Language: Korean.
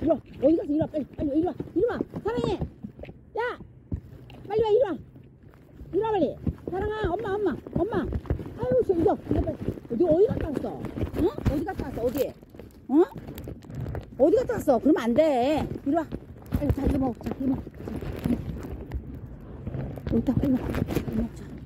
이리 와. 어디 가서 이리 와. 빨리, 빨리, 이리 와. 이리 와. 사랑해. 야! 빨리 와, 이리 와. 이리 와, 빨리. 사랑아, 엄마, 엄마, 엄마. 아유, 저, 이거. 이거 빨리. 너 어디 갔다 왔어? 응? 어디 갔다 왔어? 어디? 어? 어디 갔다 왔어? 그러면 안 돼. 이리 와. 빨리, 자, 이거 먹어. 자, 이거 먹어. 자, 이거. 여기다, 빨리 먹어. 이거 먹자.